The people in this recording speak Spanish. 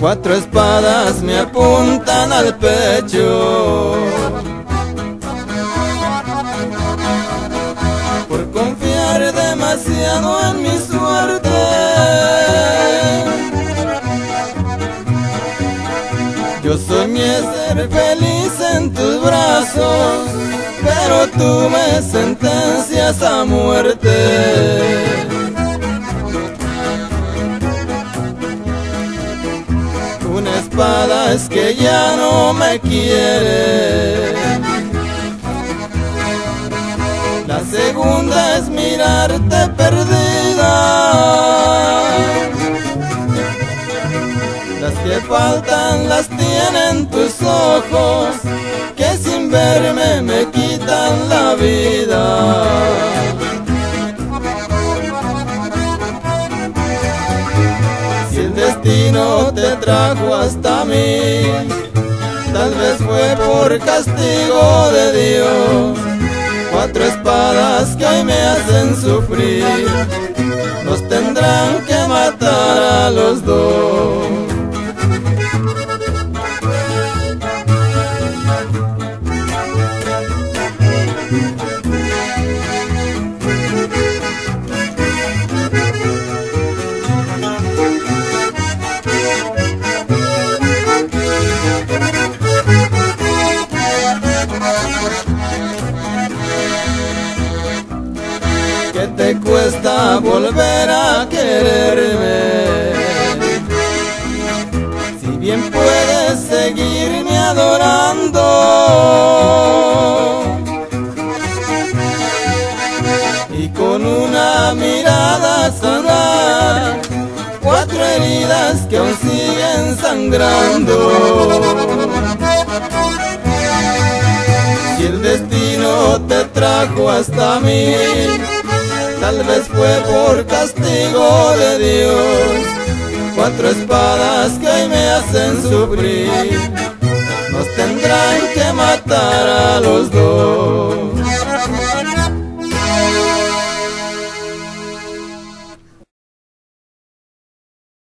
Cuatro espadas me apuntan al pecho. Por confiar demasiado en mi suerte. Yo soñé ser feliz en tus brazos, pero tú me sentencias a muerte. Una espada es que ya no me quiere. La segunda es mirarte perdida. Las que faltan las tienen tus ojos, que sin verme me quitan la vida. Destino te trajo hasta mí. Tal vez fue por castigo de Dios. Cuatro espadas que hoy me hacen sufrir. Nos tendrán que matar a los dos. Te cuesta volver a quererme. Si bien puedes seguirme adorando. Y con una mirada sanar cuatro heridas que aún siguen sangrando. Trajo hasta mí, tal vez fue por castigo de Dios. Cuatro espadas que hoy me hacen sufrir, nos tendrán que matar a los dos.